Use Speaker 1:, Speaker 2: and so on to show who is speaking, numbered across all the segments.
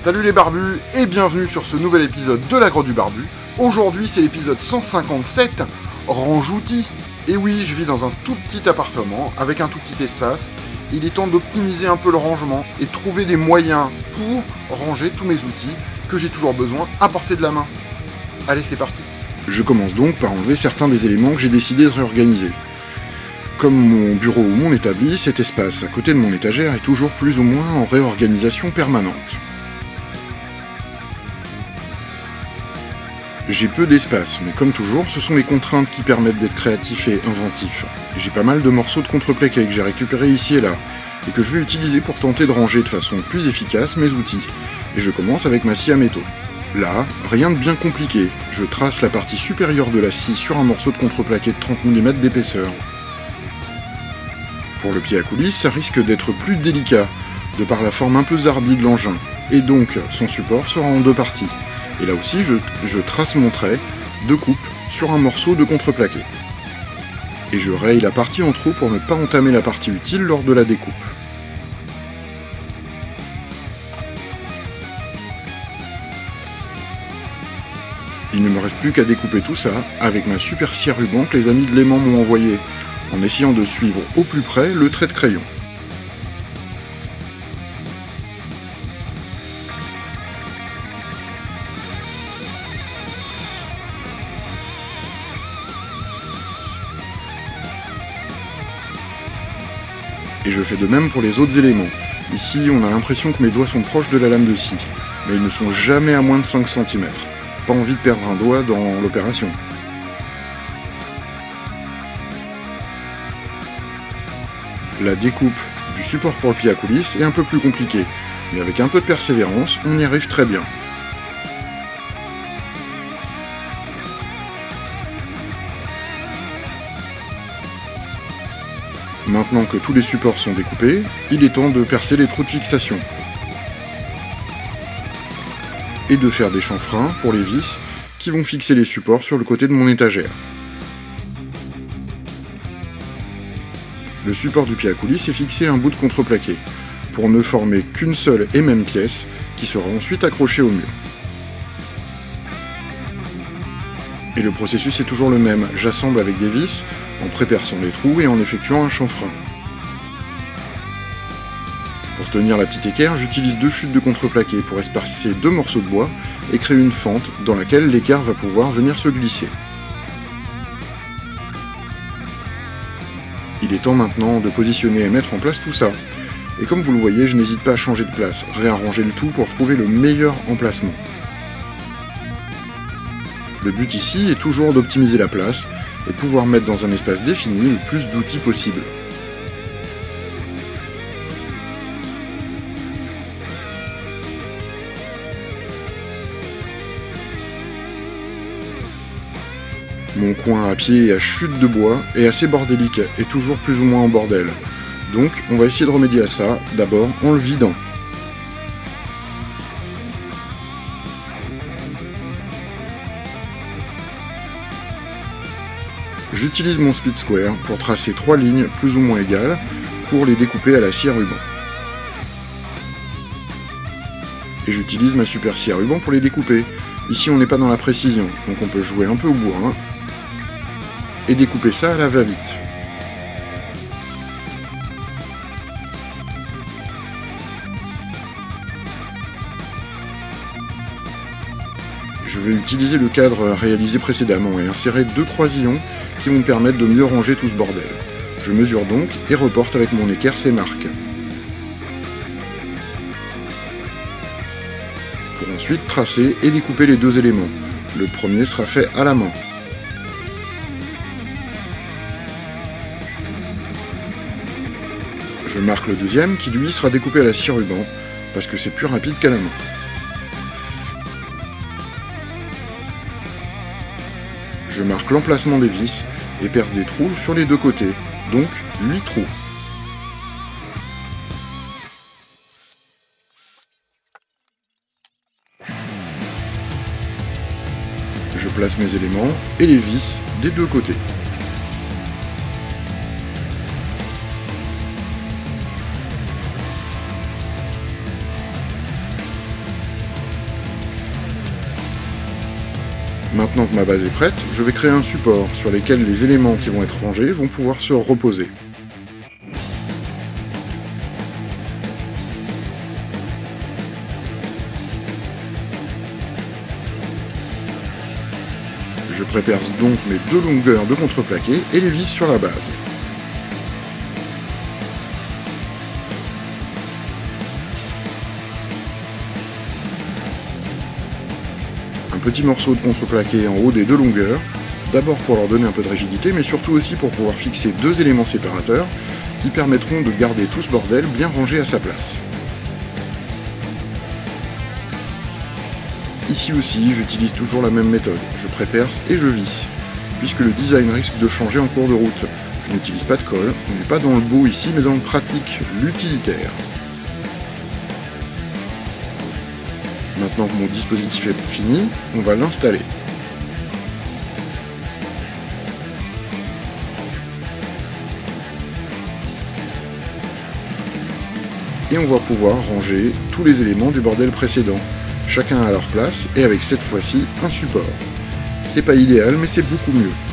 Speaker 1: Salut les barbus et bienvenue sur ce nouvel épisode de la Grotte du Barbu. Aujourd'hui c'est l'épisode 157, Range outils. Et oui, je vis dans un tout petit appartement avec un tout petit espace. Il est temps d'optimiser un peu le rangement et trouver des moyens pour ranger tous mes outils que j'ai toujours besoin à portée de la main. Allez, c'est parti. Je commence donc par enlever certains des éléments que j'ai décidé de réorganiser. Comme mon bureau ou mon établi, cet espace à côté de mon étagère est toujours plus ou moins en réorganisation permanente. J'ai peu d'espace, mais comme toujours, ce sont les contraintes qui permettent d'être créatif et inventif. J'ai pas mal de morceaux de contreplaqué que j'ai récupérés ici et là, et que je vais utiliser pour tenter de ranger de façon plus efficace mes outils. Et je commence avec ma scie à métaux. Là, rien de bien compliqué, je trace la partie supérieure de la scie sur un morceau de contreplaqué de 30 mm d'épaisseur. Pour le pied à coulisses, ça risque d'être plus délicat, de par la forme un peu zarbie de l'engin, et donc son support sera en deux parties. Et là aussi, je, trace mon trait de coupe sur un morceau de contreplaqué. Et je raye la partie en trou pour ne pas entamer la partie utile lors de la découpe. Il ne me reste plus qu'à découper tout ça avec ma super scie à ruban que les amis de l'aimant m'ont envoyé, en essayant de suivre au plus près le trait de crayon. De même pour les autres éléments. Ici, on a l'impression que mes doigts sont proches de la lame de scie, mais ils ne sont jamais à moins de 5 cm. Pas envie de perdre un doigt dans l'opération. La découpe du support pour le pied à coulisses est un peu plus compliquée, mais avec un peu de persévérance, on y arrive très bien. Maintenant que tous les supports sont découpés, il est temps de percer les trous de fixation. Et de faire des chanfreins pour les vis qui vont fixer les supports sur le côté de mon étagère. Le support du pied à coulisses est fixé à un bout de contreplaqué, pour ne former qu'une seule et même pièce qui sera ensuite accrochée au mur. Et le processus est toujours le même, j'assemble avec des vis en préperçant les trous et en effectuant un chanfrein. Pour tenir la petite équerre, j'utilise deux chutes de contreplaqué pour espacer deux morceaux de bois et créer une fente dans laquelle l'équerre va pouvoir venir se glisser. Il est temps maintenant de positionner et mettre en place tout ça. Et comme vous le voyez, je n'hésite pas à changer de place, réarranger le tout pour trouver le meilleur emplacement. Le but ici est toujours d'optimiser la place et pouvoir mettre dans un espace défini le plus d'outils possible. Mon coin à pied à chute de bois est assez bordélique et toujours plus ou moins en bordel. Donc on va essayer de remédier à ça, d'abord en le vidant. J'utilise mon speed square pour tracer trois lignes plus ou moins égales pour les découper à la scie à ruban. Et j'utilise ma super scie à ruban pour les découper. Ici on n'est pas dans la précision, donc on peut jouer un peu au bourrin et découper ça à la va-vite. Je vais utiliser le cadre réalisé précédemment et insérer deux croisillons qui vont me permettre de mieux ranger tout ce bordel. Je mesure donc et reporte avec mon équerre ces marques. Pour ensuite tracer et découper les deux éléments. Le premier sera fait à la main. Je marque le deuxième qui lui sera découpé à la scie ruban parce que c'est plus rapide qu'à la main. Je marque l'emplacement des vis et perce des trous sur les deux côtés, donc 8 trous. Je place mes éléments et les vis des deux côtés. Maintenant que ma base est prête, je vais créer un support sur lequel les éléments qui vont être rangés vont pouvoir se reposer. Je prépare donc mes deux longueurs de contreplaqué et les vis sur la base. Petit morceau de contreplaqué en haut des deux longueurs, d'abord pour leur donner un peu de rigidité, mais surtout aussi pour pouvoir fixer deux éléments séparateurs qui permettront de garder tout ce bordel bien rangé à sa place. Ici aussi, j'utilise toujours la même méthode, je préperce et je visse, puisque le design risque de changer en cours de route. Je n'utilise pas de colle, on n'est pas dans le beau ici, mais dans le pratique, l'utilitaire. Maintenant que mon dispositif est fini, on va l'installer. Et on va pouvoir ranger tous les éléments du bordel précédent, chacun à leur place et avec cette fois-ci un support. C'est pas idéal mais c'est beaucoup mieux.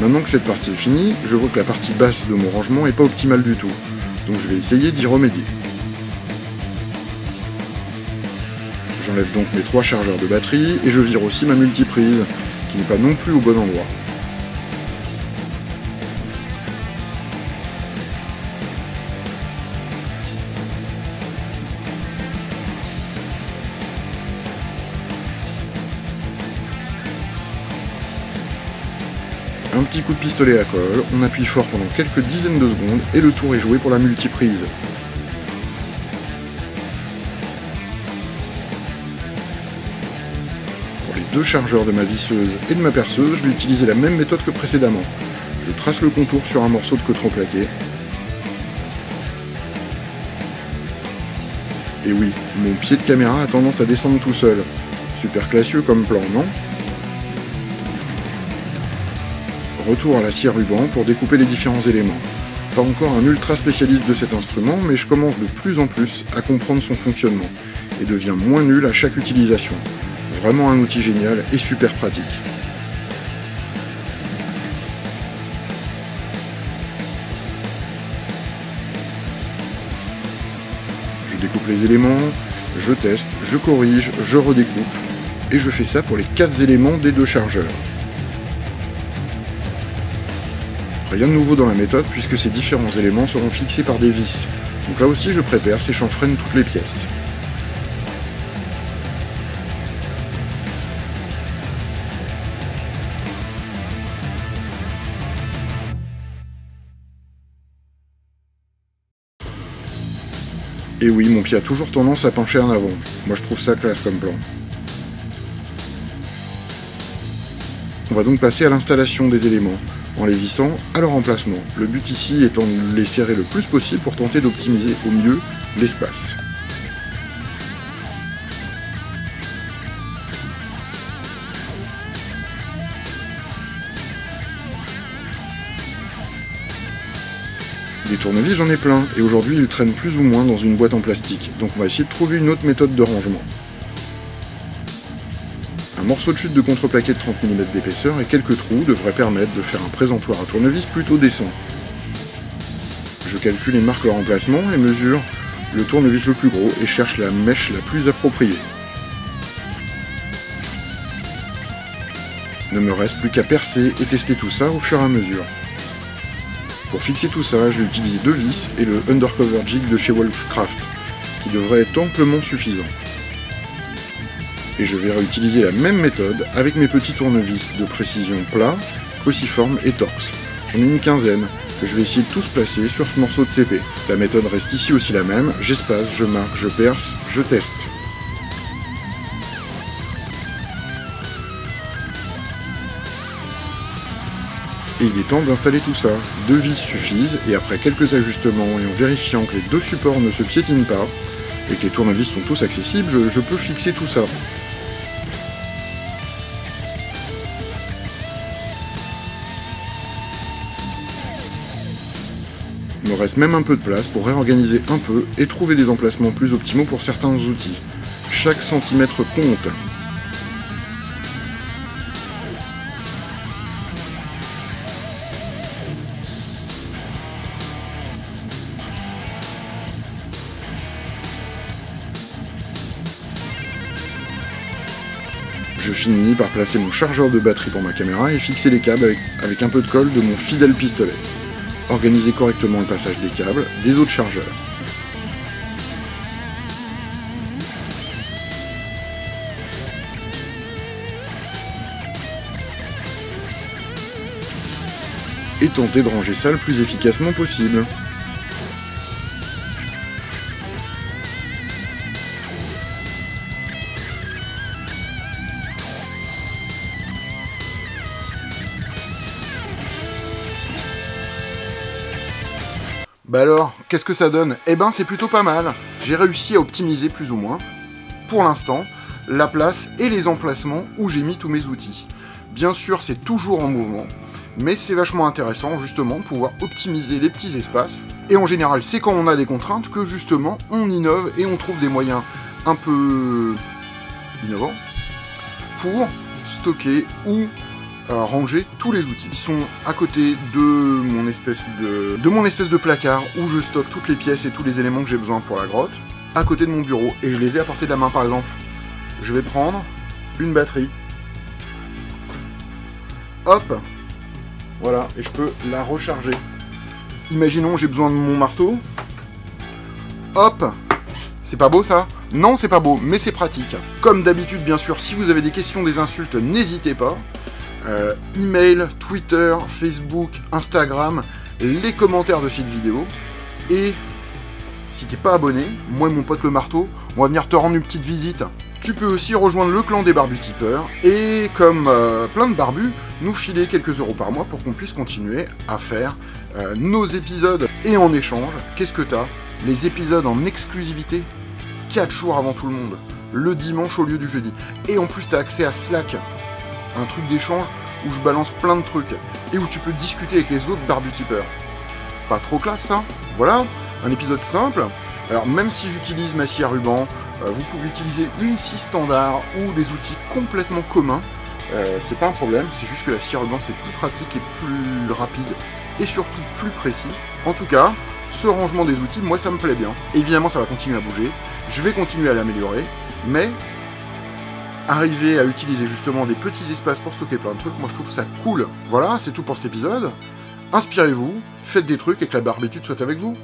Speaker 1: Maintenant que cette partie est finie, je vois que la partie basse de mon rangement est pas optimale du tout, donc je vais essayer d'y remédier. J'enlève donc mes trois chargeurs de batterie et je vire aussi ma multiprise, qui n'est pas non plus au bon endroit. Un petit coup de pistolet à colle, on appuie fort pendant quelques dizaines de secondes et le tour est joué pour la multiprise. Pour les deux chargeurs de ma visseuse et de ma perceuse, je vais utiliser la même méthode que précédemment. Je trace le contour sur un morceau de coton plaqué. Et oui, mon pied de caméra a tendance à descendre tout seul. Super classieux comme plan, non? Retour à la scie ruban pour découper les différents éléments. Pas encore un ultra spécialiste de cet instrument, mais je commence de plus en plus à comprendre son fonctionnement, et deviens moins nul à chaque utilisation. Vraiment un outil génial et super pratique. Je découpe les éléments, je teste, je corrige, je redécoupe, et je fais ça pour les 4 éléments des deux chargeurs. Rien de nouveau dans la méthode puisque ces différents éléments seront fixés par des vis. Donc là aussi je prépare et chanfreine toutes les pièces. Et oui, mon pied a toujours tendance à pencher en avant. Moi je trouve ça classe comme plan. On va donc passer à l'installation des éléments en les vissant à leur emplacement. Le but ici étant de les serrer le plus possible pour tenter d'optimiser au mieux l'espace. Des tournevis j'en ai plein, et aujourd'hui ils traînent plus ou moins dans une boîte en plastique, donc on va essayer de trouver une autre méthode de rangement morceau de chute de contreplaqué de 30 mm d'épaisseur et quelques trous devraient permettre de faire un présentoir à tournevis plutôt décent. Je calcule et marque leur emplacement et mesure le tournevis le plus gros et cherche la mèche la plus appropriée. Ne me reste plus qu'à percer et tester tout ça au fur et à mesure. Pour fixer tout ça, je vais utiliser deux vis et le Undercover Jig de chez Wolfcraft, qui devrait être amplement suffisant et je vais réutiliser la même méthode avec mes petits tournevis de précision plat, cruciforme et torx. J'en ai une quinzaine que je vais essayer de tous placer sur ce morceau de CP. La méthode reste ici aussi la même, j'espace, je marque, je perce, je teste. Et il est temps d'installer tout ça. Deux vis suffisent, et après quelques ajustements et en vérifiant que les deux supports ne se piétinent pas, et que les tournevis sont tous accessibles, je, je peux fixer tout ça. Il me reste même un peu de place pour réorganiser un peu et trouver des emplacements plus optimaux pour certains outils. Chaque centimètre compte. Je finis par placer mon chargeur de batterie pour ma caméra et fixer les câbles avec, un peu de colle de mon fidèle pistolet. Organiser correctement le passage des câbles, des autres chargeurs. Et tenter de ranger ça le plus efficacement possible. Bah alors, qu'est-ce que ça donne? Eh ben c'est plutôt pas mal. J'ai réussi à optimiser plus ou moins, pour l'instant, la place et les emplacements où j'ai mis tous mes outils. Bien sûr, c'est toujours en mouvement, mais c'est vachement intéressant justement de pouvoir optimiser les petits espaces. Et en général, c'est quand on a des contraintes que justement on innove et on trouve des moyens un peu innovants pour stocker ou ranger tous les outils. Ils sont à côté de mon espèce de, de mon espèce de placard où je stocke toutes les pièces et tous les éléments que j'ai besoin pour la grotte, à côté de mon bureau, et je les ai à portée de la main par exemple. Je vais prendre une batterie. Hop Voilà, et je peux la recharger. Imaginons j'ai besoin de mon marteau. Hop C'est pas beau ça? Non, c'est pas beau, mais c'est pratique. Comme d'habitude, bien sûr, si vous avez des questions, des insultes, n'hésitez pas. Euh, email, Twitter, Facebook, Instagram, les commentaires de cette vidéo. Et si t'es pas abonné, moi et mon pote le marteau, on va venir te rendre une petite visite. Tu peux aussi rejoindre le clan des barbus tipeurs et comme euh, plein de barbus, nous filer quelques euros par mois pour qu'on puisse continuer à faire euh, nos épisodes. Et en échange, qu'est-ce que t'as? Les épisodes en exclusivité 4 jours avant tout le monde, le dimanche au lieu du jeudi. Et en plus t'as accès à Slack, un truc d'échange où je balance plein de trucs et où tu peux discuter avec les autres barbutipeurs. C'est pas trop classe ça Voilà, un épisode simple. Alors même si j'utilise ma scie à ruban, euh, vous pouvez utiliser une scie standard ou des outils complètement communs. Euh, c'est pas un problème, c'est juste que la scie à ruban c'est plus pratique et plus rapide et surtout plus précis. En tout cas, ce rangement des outils, moi ça me plaît bien. Évidemment ça va continuer à bouger, je vais continuer à l'améliorer, mais arriver à utiliser justement des petits espaces pour stocker plein de trucs, moi je trouve ça cool. Voilà, c'est tout pour cet épisode. Inspirez-vous, faites des trucs et que la barbitude soit avec vous.